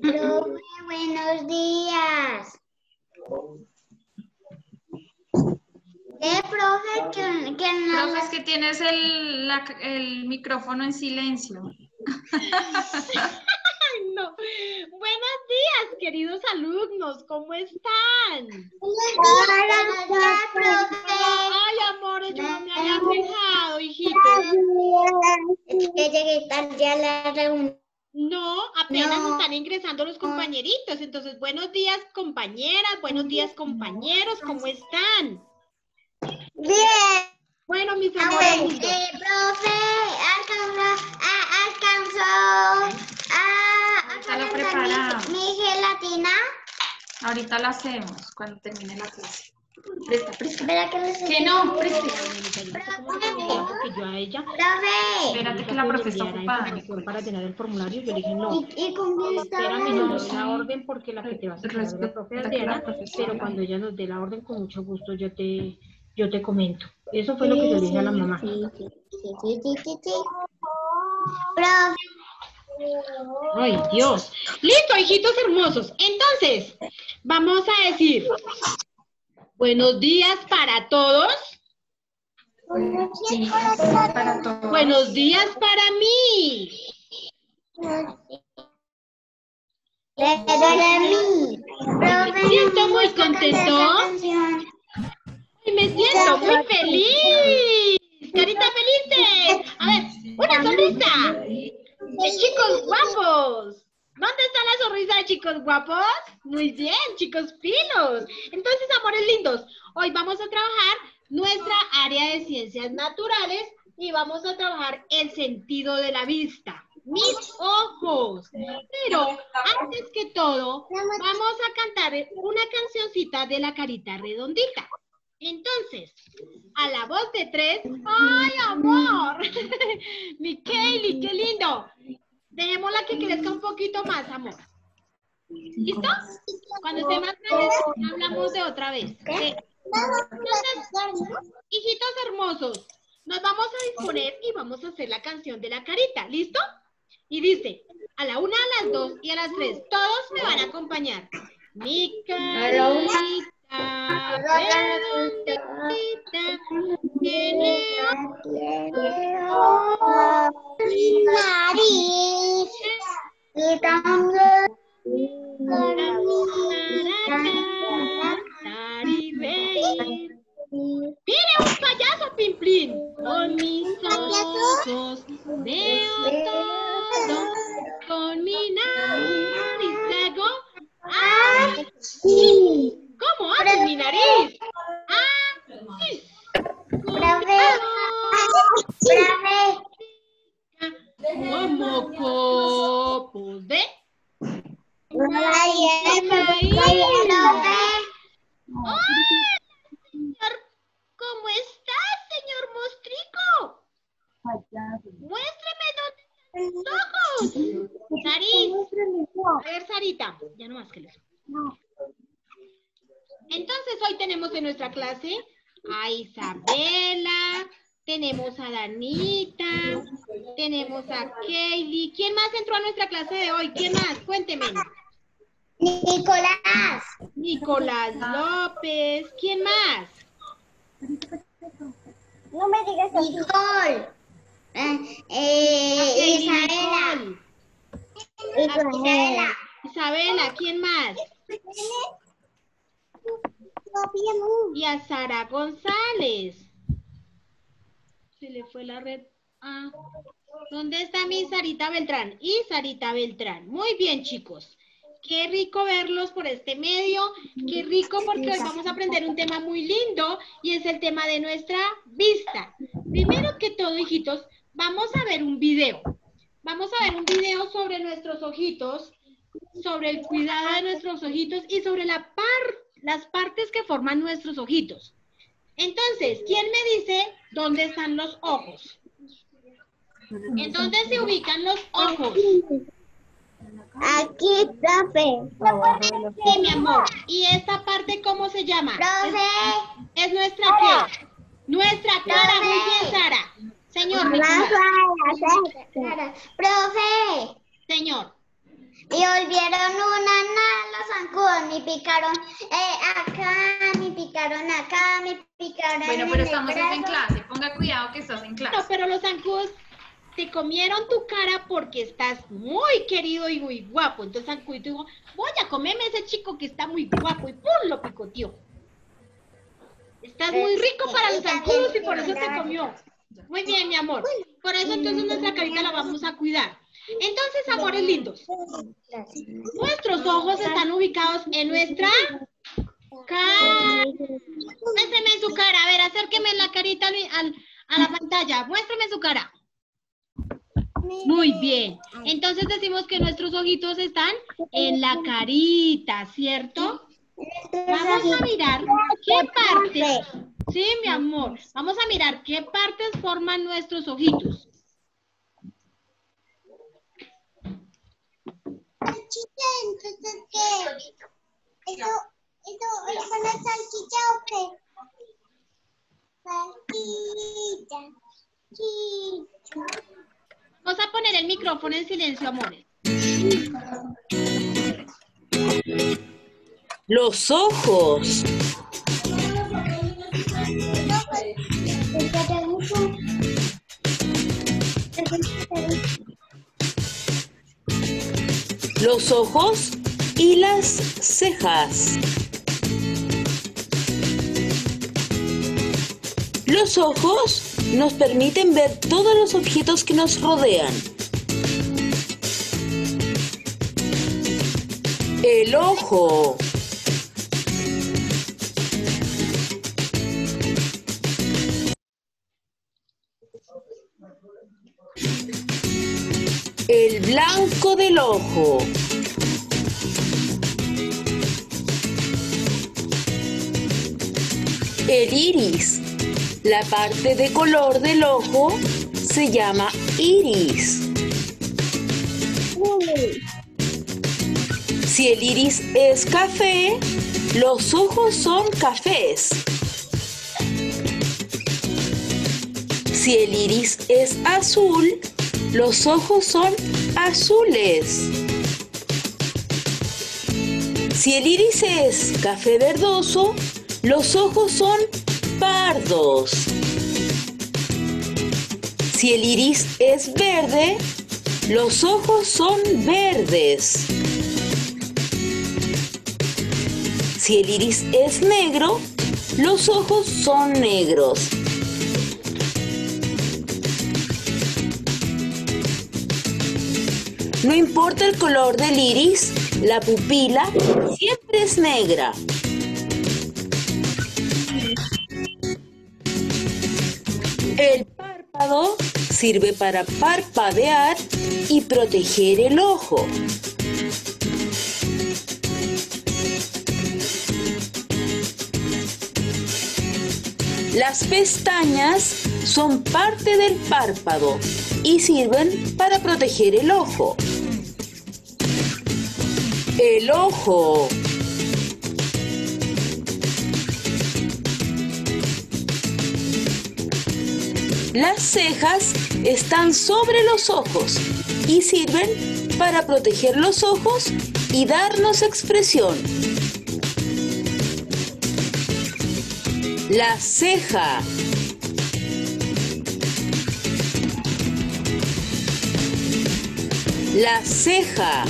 Profe, buenos días. Eh, profe, que, que no... Profe, es que tienes el, la- el micrófono en silencio. No. Buenos días, queridos alumnos, ¿cómo están? Hola, profe. Ay, amores, yo no me había fijado, hijitos. Es que llegué tarde a la reunión. No, apenas No. están ingresando los compañeritos. Entonces, buenos días, compañeras, buenos días, compañeros, ¿cómo están? Bien. Bueno, mis Ah, amores, lindos. eh, profe, alcanzó, a- alcanzó a, a mi, mi gelatina. Ahorita lo hacemos cuando termine la clase. Presta, presta. Espera que les Que no, preste. Porque yo a ella Profe. Espérate que la profe está enviara ocupada. para llenar el formulario. Yo le dije, no, ¿Y, y con quién está espérame, no doy la orden porque la que te vas a es la profe que Adriana, pero cuando ella nos dé la orden, con mucho gusto yo te, yo te comento. Eso fue lo que yo le dije a la mamá. Sí, sí, sí, sí, sí. Profe. Ay, Dios. Listo, hijitos hermosos. Entonces, vamos a decir buenos días para todos. Sí, para todos. Buenos días para mí. Me siento muy ¿nos gusta cantar contento. Y me siento muy feliz. Carita felices. A ver, una sonrisa. Chicos guapos. ¿Dónde está la sonrisa chicos guapos? Muy bien, chicos finos. Entonces, amores lindos, hoy vamos a trabajar nuestra área de ciencias naturales y vamos a trabajar el sentido de la vista. Mis ojos. Pero antes que todo, vamos a cantar una cancioncita de la carita redondita. Entonces, a la voz de tres, ¡ay, amor! Mi Kaylee, qué lindo. Dejémosla que crezca un poquito más, amor. ¿Listo? Cuando esté más grande, hablamos de otra vez. hijitos hermosos, nos vamos a disponer y vamos a hacer la canción de la carita. ¿Listo? Y dice, a la una, a las dos y a las tres, todos me van a acompañar. Mi carita tiene. Y un payaso, Pimplín. Con mis ojos veo todo. Isabela. Isabela, ¿quién más? Y a Sara González. Se le fue la red. Ah, ¿dónde está mi Sarita Beltrán? Y Sarita Beltrán. Muy bien, chicos. Qué rico verlos por este medio. Qué rico porque hoy vamos a aprender un tema muy lindo y es el tema de nuestra vista. Primero que todo, hijitos, vamos a ver un video. Vamos a ver un video sobre nuestros ojitos, sobre el cuidado de nuestros ojitos y sobre la par- las partes que forman nuestros ojitos. Entonces, ¿quién me dice dónde están los ojos? ¿En dónde se ubican los ojos? Aquí, profe. Sí, mi amor. ¿Y esta parte cómo se llama? Profe. Es, es nuestra qué? Nuestra cara. Muy bien, Sara. Señor, Profe. Señor. Y volvieron una, nada, los zancudos, me picaron eh, acá, me picaron acá, me picaron Bueno, en pero estamos en clase. Ponga cuidado que estás en No, clase. pero los zancudos te comieron tu cara porque estás muy querido y muy guapo. Entonces Zancudito dijo, voy a comerme a ese chico que está muy guapo y ¡pum! lo picoteó. Estás muy rico para los zancudos y por eso te comió. Muy bien, mi amor. Por eso entonces nuestra carita la vamos a cuidar. Entonces, amores lindos, nuestros ojos están ubicados en nuestra cara. Muéstrame su cara. A ver, acérqueme la carita al- al- a la pantalla. Muéstrame su cara. Muy bien. Entonces decimos que nuestros ojitos están en la carita, ¿cierto? Vamos a mirar qué partes. Sí, mi amor. Vamos a mirar qué partes forman nuestros ojitos. Salchicha, entonces, ¿qué? Eso, eso, es una salchicha o qué? Salchicha. Vamos a poner el micrófono en silencio, amores. Los ojos. Los ojos y las cejas. Los ojos nos permiten ver todos los objetos que nos rodean. El ojo. El iris. La parte de color del ojo se llama iris. Si el iris es café, los ojos son cafés. Si el iris es azul, los ojos son azules. Si el iris es café verdoso, los ojos son pardos. Si el iris es verde, los ojos son verdes. Si el iris es negro, los ojos son negros. No importa el color del iris, la pupila siempre es negra. El párpado sirve para parpadear y proteger el ojo. Las pestañas son parte del párpado y sirven para proteger el ojo. El ojo. Las cejas están sobre los ojos y sirven para proteger los ojos y darnos expresión. La ceja. La ceja.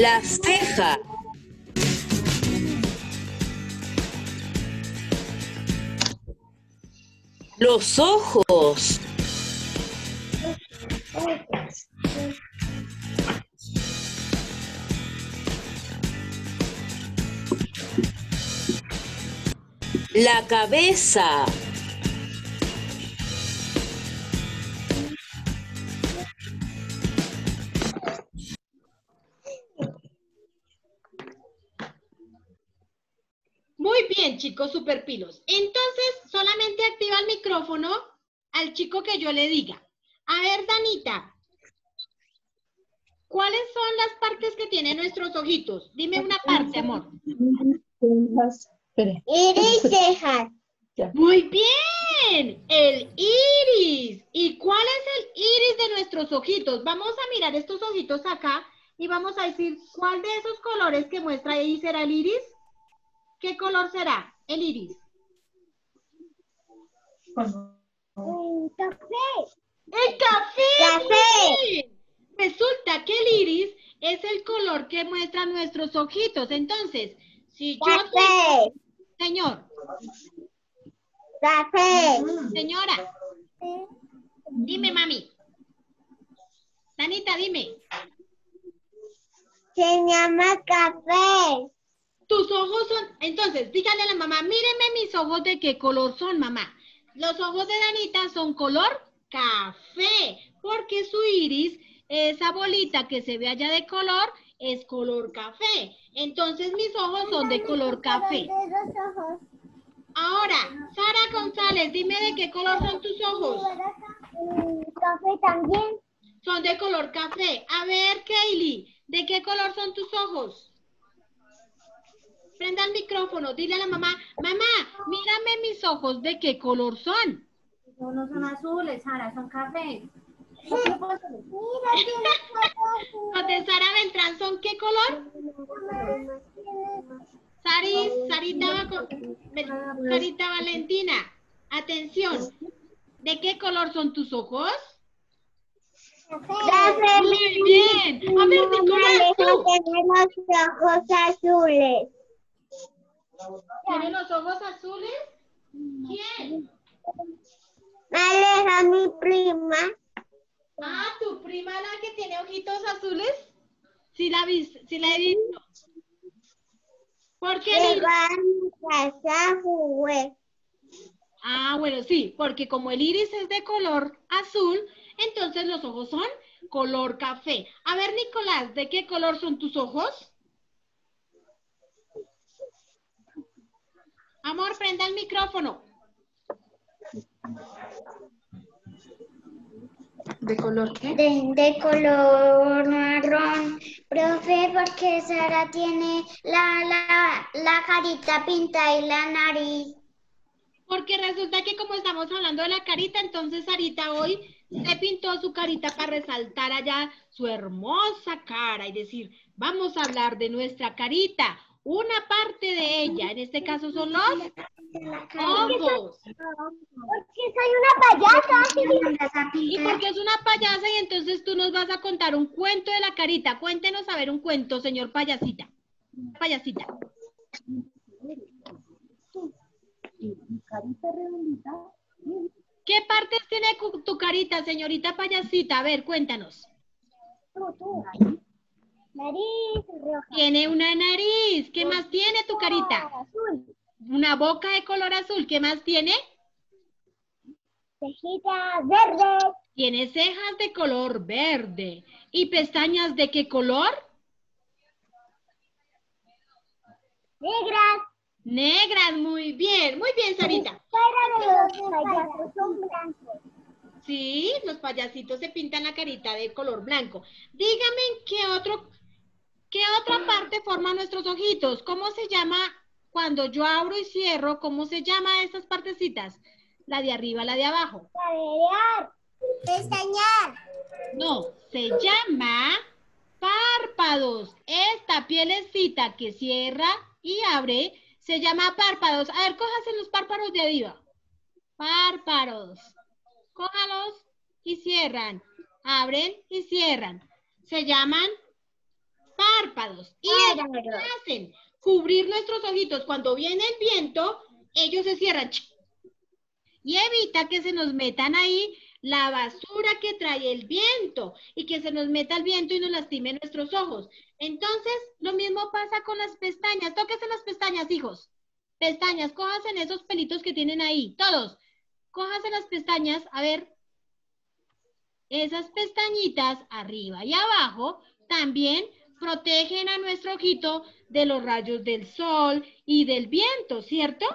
La ceja. Los ojos. La cabeza. Chicos, super pilos. Entonces, solamente activa el micrófono al chico que yo le diga. A ver, Danita, ¿cuáles son las partes que tienen nuestros ojitos? Dime una parte, amor. Iris cejas. Muy bien. bien, el iris. ¿Y cuál es el iris de nuestros ojitos? Vamos a mirar estos ojitos acá y vamos a decir cuál de esos colores que muestra ahí será el iris. ¿Qué color será el iris? Café. ¡El café! Café. Resulta que el iris es el color que muestra nuestros ojitos. Entonces, si yo... Café. Señor, Café. señora, dime, mami. Danita, dime. Se llama café. Tus ojos son... Entonces, dígale a la mamá, míreme mis ojos de qué color son, mamá. Los ojos de Danita son color café, porque su iris, esa bolita que se ve allá de color, es color café. Entonces, mis ojos son de color café. Ahora, Sara González, dime de qué color son tus ojos. Café también. Son de color café. A ver, Kaylee, ¿de qué color son tus ojos? Prenda el micrófono, dile a la mamá, mamá, mírame mis ojos, ¿de qué color son? No, no son azules, Sara, son café. Los de Sara Beltrán son qué color? Saris, Sarita, Sarita Valentina, atención. ¿De qué color son tus ojos? Café. Muy bien. A ver, Nicolás. Tenemos ojos azules. ¿Tiene los ojos azules? ¿Quién? Aleja mi prima. Ah, tu prima la que tiene ojitos azules. Sí la, vis, sí la he visto. ¿Por qué? A mi casa, jugué. Ah, bueno, sí, porque como el iris es de color azul, entonces los ojos son color café. A ver, Nicolás, ¿de qué color son tus ojos? Amor, prenda el micrófono. ¿De color qué? De, de color marrón, profe, porque Sara tiene la, la, la carita pinta y la nariz. Porque resulta que como estamos hablando de la carita, entonces Sarita hoy se pintó su carita para resaltar allá su hermosa cara y decir, vamos a hablar de nuestra carita, una parte de ella, en este caso son los ojos. Porque soy una payasa. Y porque es una payasa y entonces tú nos vas a contar un cuento de la carita. Cuéntenos a ver un cuento, señor payasita. Payasita. ¿Qué partes tiene tu carita, señorita payasita? A ver, cuéntanos. Nariz roja. Tiene una nariz. ¿Qué más tiene tu carita? Azul. Una boca de color azul. ¿Qué más tiene? Cejita verde. Tiene cejas de color verde. ¿Y pestañas de qué color? Negras. Negras. Muy bien. Muy bien, Sarita. Pero los payasos son blancos. Sí, los payasitos se pintan la carita de color blanco. Dígame qué otro, qué otra parte forman nuestros ojitos. ¿Cómo se llama cuando yo abro y cierro? ¿Cómo se llama estas partecitas? La de arriba, la de abajo. Pestañear. No, se llama párpados. Esta pielecita que cierra y abre se llama párpados. A ver, cójase los párpados de arriba. Párpados. Cójalos y cierran. Abren y cierran. Se llaman párpados. Y ellos ¿qué hacen cubrir nuestros ojitos. Cuando viene el viento, ellos se cierran. Y evita que se nos metan ahí la basura que trae el viento y que se nos meta el viento y nos lastime nuestros ojos. Entonces, lo mismo pasa con las pestañas. Tóquese las pestañas, hijos. Pestañas, en esos pelitos que tienen ahí. Todos. Cójanse las pestañas. A ver. Esas pestañitas arriba y abajo también protegen a nuestro ojito de los rayos del sol y del viento, ¿cierto?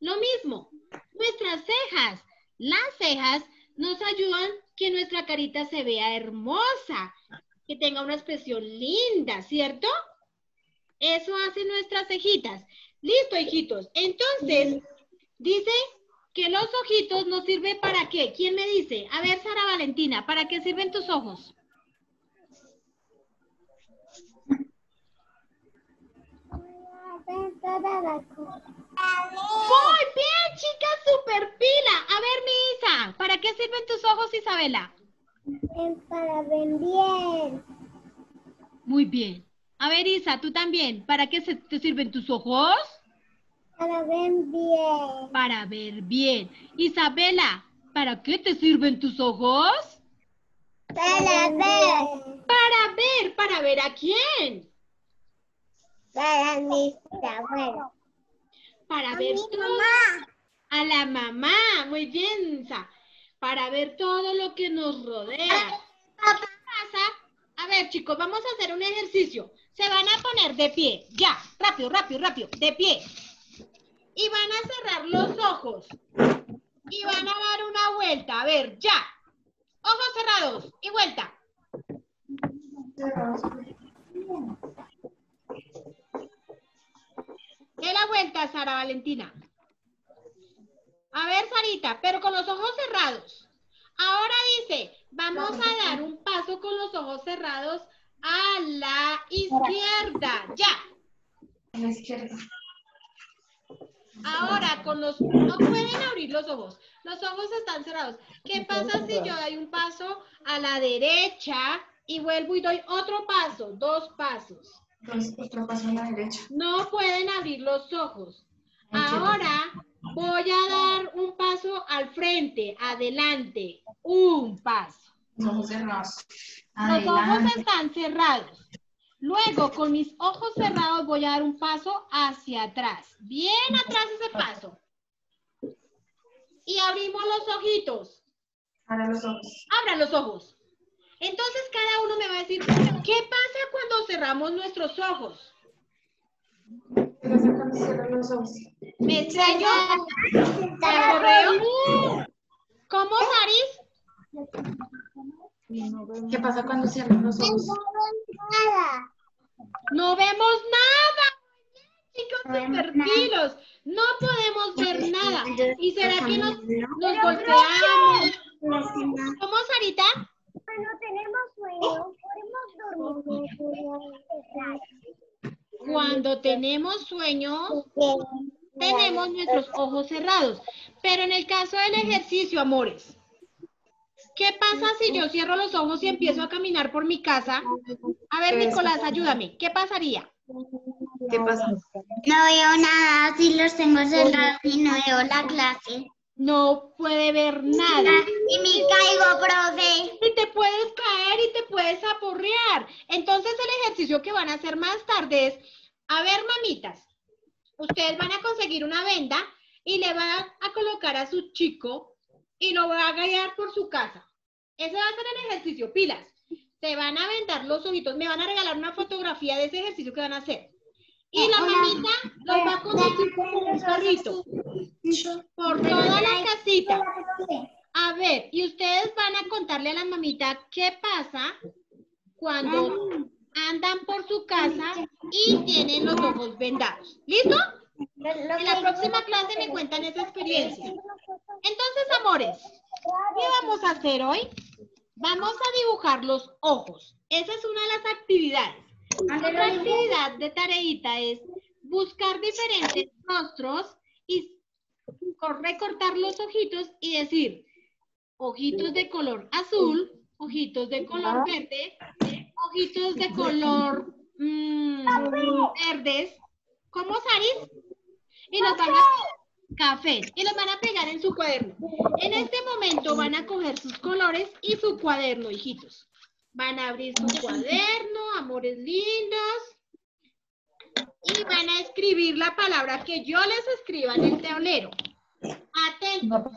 Lo mismo, nuestras cejas. Las cejas nos ayudan que nuestra carita se vea hermosa, que tenga una expresión linda, ¿cierto? Eso hacen nuestras cejitas. Listo, hijitos. Entonces, dice que los ojitos nos sirven para qué. ¿Quién me dice? A ver, Sara Valentina, ¿para qué sirven tus ojos? Muy bien, chicas, super pila. A ver, mi Isa, ¿para qué sirven tus ojos, Isabela? Para ver bien. Muy bien. A ver, Isa, tú también. ¿Para qué se- te sirven tus ojos? Para ver bien. Para ver bien. Isabela, ¿para qué te sirven tus ojos? Para ver. Para ver, ¿para ver a quién? Para mis abuelos. Para A ver mi todo. mamá. A la mamá, muy bien. Para ver todo lo que nos rodea. Papá. pasa? A ver, chicos, vamos a hacer un ejercicio. Se van a poner de pie. Ya, rápido, rápido, rápido. De pie. Y van a cerrar los ojos. Y van a dar una vuelta. A ver, ya. Ojos cerrados. Y vuelta. De la vuelta, Sara Valentina. A ver, Sarita, pero con los ojos cerrados. Ahora dice, vamos a dar un paso con los ojos cerrados a la izquierda. Ya. A la izquierda. Ahora con los no pueden abrir los ojos. Los ojos están cerrados. ¿Qué pasa si yo doy un paso a la derecha y vuelvo y doy otro paso, dos pasos? Dos, otro paso a la derecha. No pueden abrir los ojos. Ahora voy a dar un paso al frente, adelante, un paso. Los ojos cerrados. Los ojos están cerrados. Luego, con mis ojos cerrados, voy a dar un paso hacia atrás. Bien atrás ese paso. Y abrimos los ojitos. Ahora los ojos. Abran los ojos. Entonces, cada uno me va a decir, ¿qué pasa cuando cerramos nuestros ojos? ¿Qué pasa cuando cierran los ojos? ¿Me extraño? ¿Cómo, Saris? ¿Qué pasa cuando cierran los ojos? Nada. No vemos nada. Chicos, No vemos nada. pilos. No podemos ver nada. ¿Y será que nos, nos golpeamos? ¿Cómo, Sarita? Cuando tenemos sueño, podemos dormir. Cuando tenemos sueños, tenemos nuestros ojos cerrados. Pero en el caso del ejercicio, amores, ¿qué pasa si yo cierro los ojos y empiezo a caminar por mi casa? A ver, Nicolás, ayúdame. ¿Qué pasaría? ¿Qué pasa? No veo nada si los tengo cerrados y no veo la clase. No puede ver nada. Y me caigo, profe. Y te puedes caer y te puedes aporrear. Entonces el ejercicio que van a hacer más tarde es, a ver, mamitas, ustedes van a conseguir una venda y le van a colocar a su chico y lo va a guiar por su casa. Ese va a ser el ejercicio, pilas. Se van a vendar los ojitos, me van a regalar una fotografía de ese ejercicio que van a hacer. Y la mamita los va a conducir como un carrito por toda la casita. A ver, y ustedes van a contarle a la mamita qué pasa cuando andan por su casa y tienen los ojos vendados. ¿Listo? En la próxima clase me cuentan esa experiencia. Entonces, amores, ¿qué vamos a hacer hoy? Vamos a dibujar los ojos. Esa es una de las actividades. Otra actividad de tareita es buscar diferentes rostros y recortar los ojitos y decir ojitos de color azul, ojitos de color verde, ojitos de color mm, verdes, como Saris, y los van a café. Y los van a pegar en su cuaderno. En este momento van a coger sus colores y su cuaderno, hijitos. Van a abrir su cuaderno, amores lindos, y van a escribir la palabra que yo les escriba en el tablero. Atentos.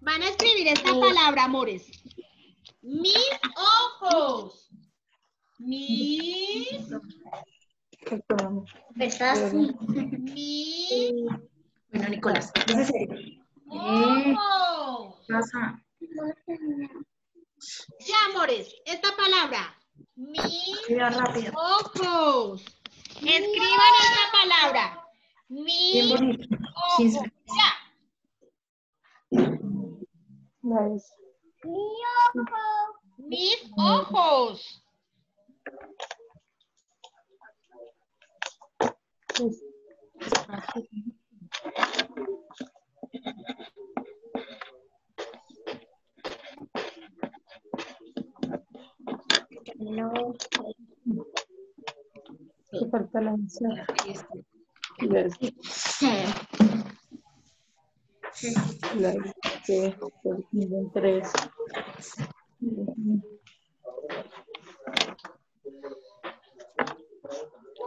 Van a escribir esta palabra, amores. Mis ojos. Mis, ¿Verdad? mis Bueno, Nicolás. Pasa. Ya, amores, esta palabra. Mis ojos. Escriban esta palabra. Mi ojo. Mis ojos.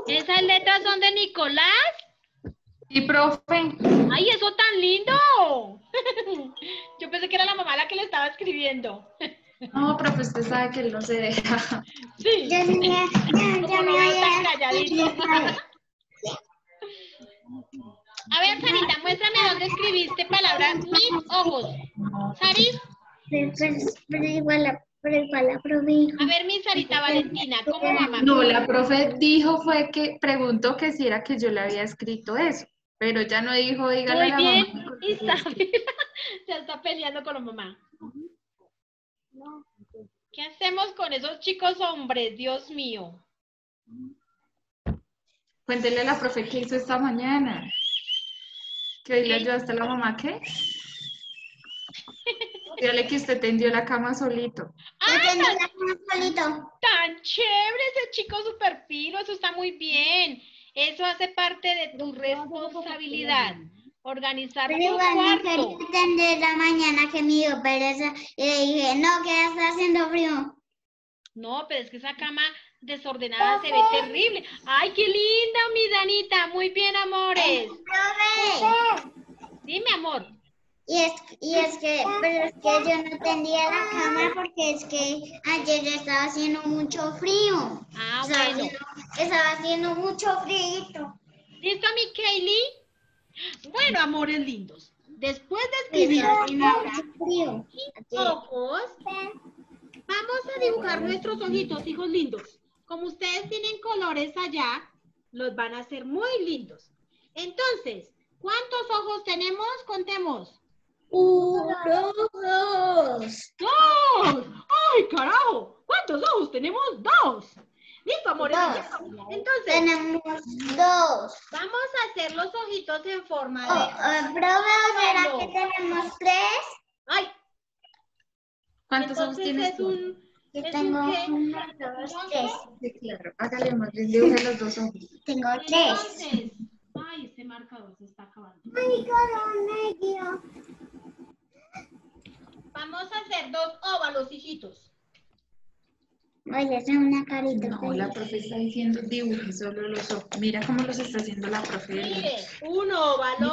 ¿Esas letras son de Nicolás? Y profe, ¡Ay, eso tan lindo! Yo pensé que era la mamá la que le estaba escribiendo. No, profe, usted sabe que él no se deja. Sí. Ya, ya, ya, Como ya lo me voy a- calladito. A ver, Sarita, muéstrame dónde escribiste palabra mis ojos. Saris, Pero, pero, pero igual la, pero igual la profe dijo. a ver, mi Sarita Valentina, ¿cómo mamá? No, la profe dijo fue que preguntó que si era que yo le había escrito eso, pero ya no dijo, dígale a Muy la bien, mamá. Isabel. Ya está peleando con la mamá. ¿Qué hacemos con esos chicos hombres? Dios mío. Cuéntele a la profe qué hizo esta mañana. Que hoy le ayudaste a la mamá, ¿qué? Dígale que usted tendió la cama solito. Tengo la cama solito. Tan chévere ese chico super pilo, eso está muy bien. Eso hace parte de tu responsabilidad. Organizar Pero tu cuarto. quería atender la mañana que me dio pereza y le dije, no, que ya está haciendo frío. No, pero es que esa cama desordenada se ve terrible. Ay, qué linda, mi Danita. Muy bien, amores. Dime, amor. Y es, y es que, pero es que yo no tendía la cama porque es que ayer estaba haciendo mucho frío. Ah, estaba, bueno. haciendo, estaba haciendo mucho frío. ¿Listo, mi Kaylee? Bueno, amores lindos. Después de escribir. Ayer. ojos, vamos a dibujar nuestros ojitos, hijos lindos. Como ustedes tienen colores allá, los van a hacer muy lindos. Entonces, ¿cuántos ojos tenemos? Contemos. Uno, dos. ¡Dos! ¡Ay, carajo! ¿Cuántos ojos tenemos? ¡Dos! Listo. Dos. Entonces, Tenemos dos. vamos a hacer los ojitos en forma Oh, de... profe, ¿o ¿será que tenemos tres? ¡Ay! ¿Cuántos ojos tienes es tú? un... Yo ¿Es tengo un uno, dos, tres. Sí, claro. Hágale más los dos ojos. Tengo tres. Entonces, ay, este marcador se está acabando. Ay, medio. Vamos a hacer dos óvalos, hijitos. Voy a hacer una carita. No, feliz. la profe está diciendo dibuje solo los ojos. Mira cómo los está haciendo la profe. Mire, un óvalo,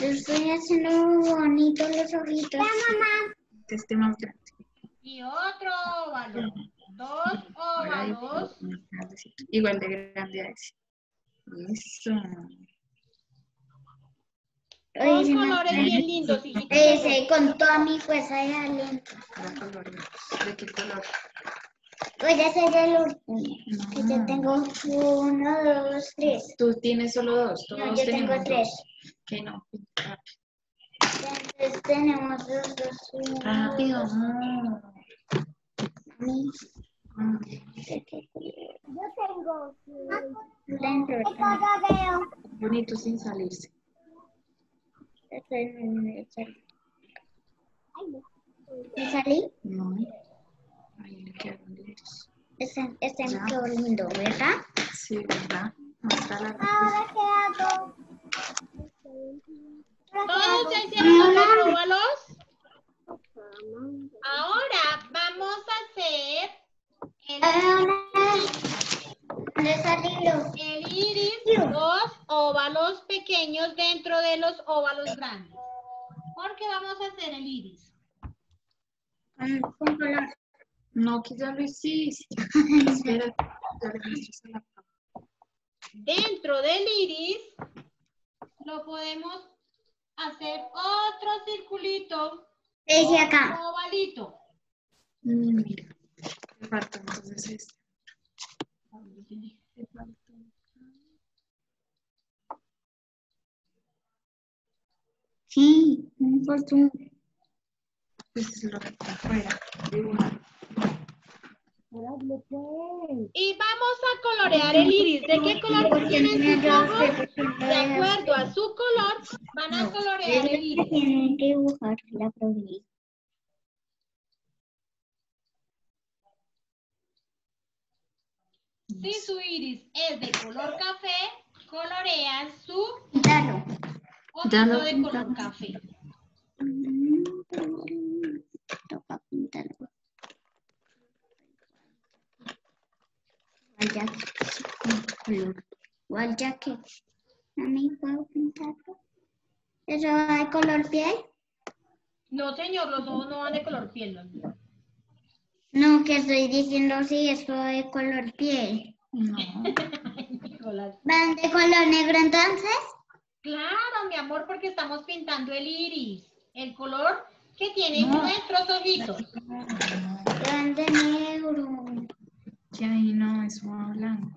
Yo estoy haciendo muy bonito los ojitos. mamá. Que esté más grande. y otro óvalo. Dos óvalos. Igual de grande a ese. Eso. Con colores bien lindos, hijitos. Ese con toda mi fuerza de aliento. ¿De qué color? Voy a hacer el último. Que yo tengo uno, dos, tres. Tú tienes solo dos. Todos No, yo tengo tenemos tres. dos. Que no. Entonces tenemos los dos. uno, Rápido. dos. Yo tengo dentro. Bonito sin salirse. Este es el- el- ¿Me salí? No. Ahí le quedaron. Este, este me Ya. lindo, ¿verdad? Sí, ¿verdad? Muestra la queda ¿Todos ya hicieron los óvalos? Ahora vamos a hacer el, ¿Dónde está el iris, dos óvalos pequeños dentro de los óvalos grandes. Porque vamos a hacer el iris. Con, con color. No, que ya lo hiciste. Espera, ya le muestras a la profe. Dentro del iris lo podemos hacer otro circulito, Desde acá. otro ovalito. Mm, Mira, me falta entonces este. Sí. Pues lo que está afuera. dibujar. Y vamos a colorear el iris. ¿De qué color tienen sus ojos? De acuerdo a su color, van a colorear el iris. Tienen que dibujar la probabilidad. Si su iris es de color café, colorean su Pintarlo. Ya ojito lo de color café. Toca pintarlo. Igual ya que color. Igual ya que a mí puedo pintarlo. ¿Eso va de color piel? No, señor, los ojos no van de color piel. míos. No, que estoy diciendo sí, eso va de color piel. No. ¿Van de color negro entonces? Claro, mi amor, porque estamos pintando el iris. El color que tienen No. nuestros ojitos. Van de negro. Que ahí no, eso va blanco.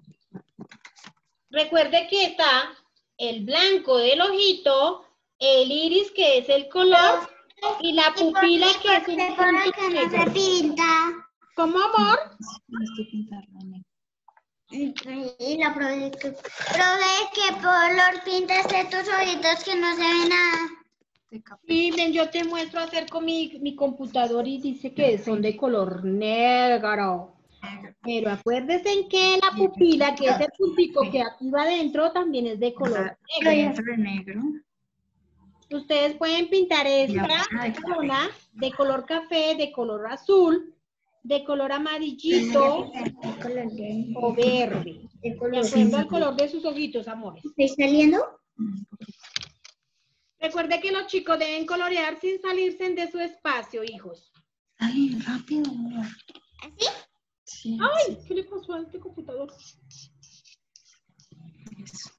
Recuerde que está el blanco del ojito, el iris que es el color y la pupila que es un ¿De color punto que no se pinta? ¿Cómo, amor? Tienes que pintarlo negro. Y la profe, que- profe, ¿qué color pintas de tus ojitos que no se ve nada? Sí, ven, yo te muestro acerco mi, mi computador y dice que son de color negro. Pero acuérdense en que la pupila, que es el puntico que aquí va adentro, también es de color negro. Dentro de negro. Ustedes pueden pintar esta zona de color café, de color azul, de color amarillito o verde. de acuerdo al color de sus ojitos, amores. ¿Estoy saliendo? Recuerde que los chicos deben colorear sin salirse de su espacio, hijos. Ay, rápido. ¿Así? Sí, Ay, ¿qué le pasó a este computador? eso.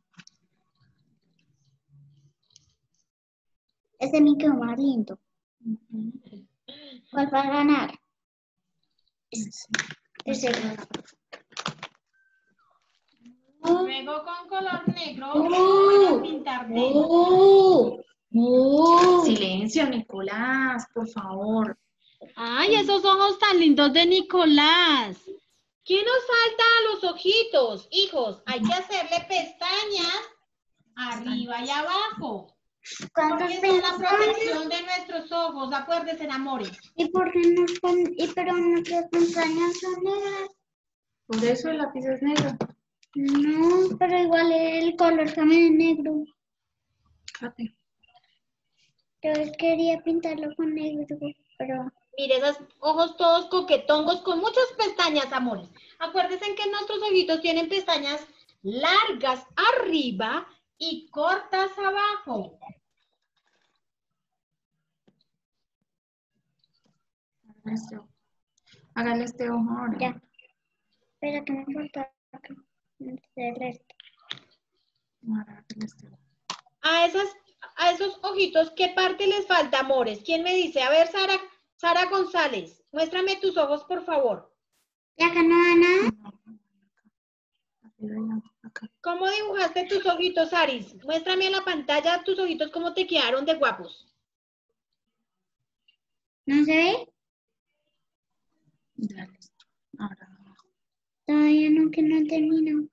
Ese me quedó más lindo. ¿Cuál va a ganar? Ese. Luego con color negro voy a pintar negro. ¡Oh! Silencio, Nicolás, por favor. Ay, esos ojos tan lindos de Nicolás. ¿Qué nos falta a los ojitos, hijos? Hay que hacerle pestañas arriba y abajo. ¿Cuántas Porque esa es la protección de nuestros ojos. Acuérdense, amores. ¿Y por qué no son, y pero nuestras pestañas son negras? Por eso el lápiz es negro. No, pero igual el color también es negro. Fíjate. Yo quería pintarlo con negro, pero Mire, esos ojos todos coquetongos con muchas pestañas, amores. Acuérdense que nuestros ojitos tienen pestañas largas arriba y cortas abajo. Hágale este ojo. Hágale este ojo ahora. ya. Pero que me falta el resto. Ahora hágale este ojo. A, esas, a esos ojitos, ¿qué parte les falta, amores? ¿Quién me dice? A ver, Sara, Sara González, muéstrame tus ojos, por favor. Ya que no nada. ¿Cómo dibujaste tus ojitos, Aris? Muéstrame en la pantalla tus ojitos, cómo te quedaron de guapos. ¿No se ve? Dale. Ahora abajo. Todavía no, que no termino.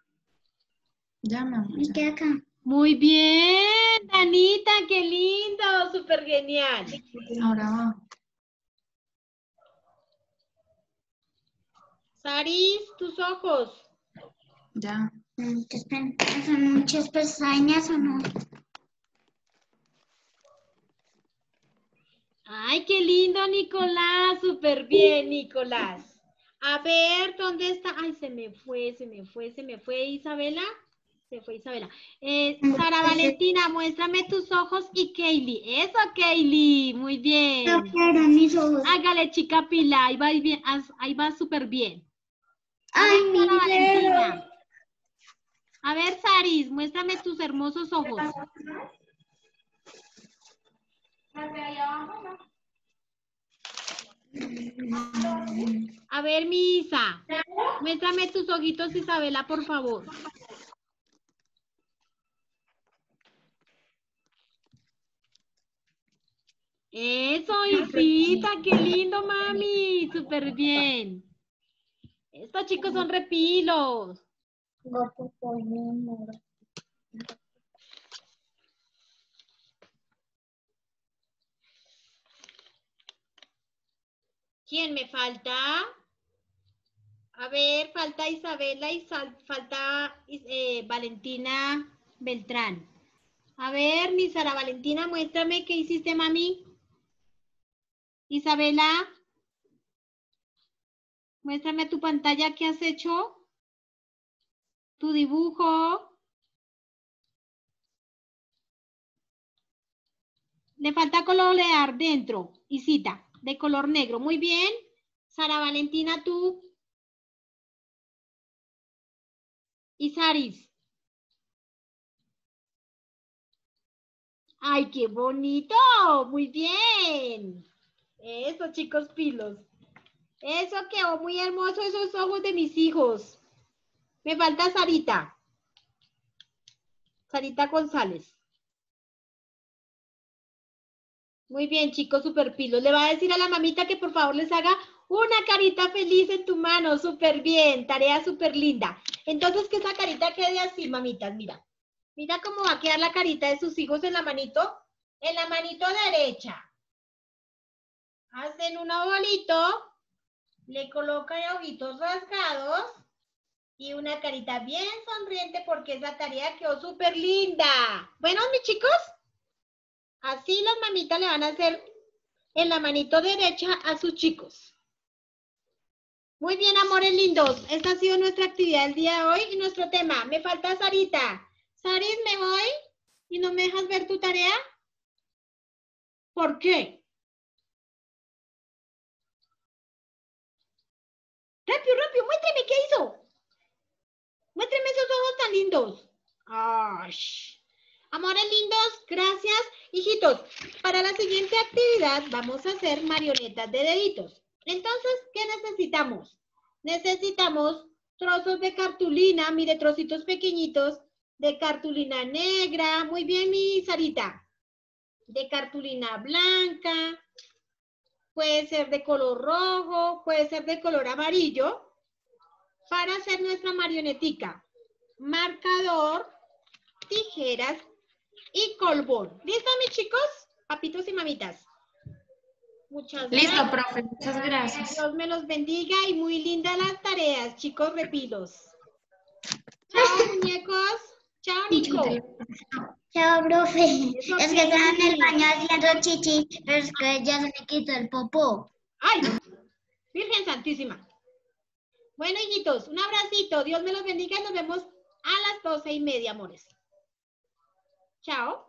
Ya, mi amor. Me queda acá. Muy bien, Danita, qué lindo, súper genial. Ahora abajo. Saris, tus ojos. Ya. Muchas pen- ¿Son muchas pestañas o no? Ay, qué lindo, Nicolás, súper bien, Nicolás. A ver, ¿dónde está? Ay, se me fue, se me fue, se me fue, Isabela. Se fue Isabela. Eh, Sara Valentina, muéstrame tus ojos y Kaylee. Eso, Kaylee, muy bien. No mis ojos. Hágale, chica Pila, ahí va bien, ahí va súper bien. Ay, mi Sara. Valentina. A ver, Saris, muéstrame tus hermosos ojos. A ver, mi. Muéstrame tus ojitos, Isabela, por favor. Eso, Isita, qué lindo, mami. Súper bien. Estos chicos son repilos. ¿Quién me falta? A ver, falta Isabela y falta eh, Valentina Beltrán. A ver, mi Sara Valentina, muéstrame qué hiciste, mami. Isabela, muéstrame tu pantalla qué has hecho. Tu dibujo. Le falta colorear dentro, Isita, de color negro. Muy bien. Sara Valentina, tú. Y Saris. ¡Ay, qué bonito! Muy bien. Eso, chicos pilos. Eso quedó muy hermoso, esos ojos de mis hijos. Me falta Sarita. Sarita González. Muy bien, chicos, super pilos. Le va a decir a la mamita que por favor les haga una carita feliz en tu mano. Súper bien, tarea súper linda. Entonces, que esa carita quede así, mamitas, mira. Mira cómo va a quedar la carita de sus hijos en la manito. En la manito derecha. Hacen un ovalito. Le colocan ojitos rasgados. Y una carita bien sonriente porque esa tarea quedó súper linda. Bueno, mis chicos. Así las mamitas le van a hacer en la manito derecha a sus chicos. Muy bien, amores lindos. Esta ha sido nuestra actividad del día de hoy y nuestro tema. Me falta Sarita. Saris, ¿me voy? ¿Y no me dejas ver tu tarea? ¿Por qué? Rápido, rápido, muéstrame qué hizo. Muéstrame esos ojos tan lindos. Ay. Amores lindos, gracias. Hijitos, para la siguiente actividad vamos a hacer marionetas de deditos. Entonces, ¿qué necesitamos? Necesitamos trozos de cartulina, mire, trocitos pequeñitos de cartulina negra. Muy bien, mi Sarita. De cartulina blanca. Puede ser de color rojo, puede ser de color amarillo. Para hacer nuestra marionetica. Marcador, tijeras y colbón. ¿Listo, mis chicos? Papitos y mamitas. Muchas gracias. Listo, profe, muchas gracias. Dios me los bendiga y muy lindas las tareas, chicos repilos. Chao, muñecos. Chao, Nico. Chao, profe. Eso Es que estaba en el baño haciendo chichi, pero es que ya se me quitó el popó. Ay, Virgen Santísima. Bueno, hijitos, un abracito. Dios me los bendiga y nos vemos a las doce y media, amores. Chao.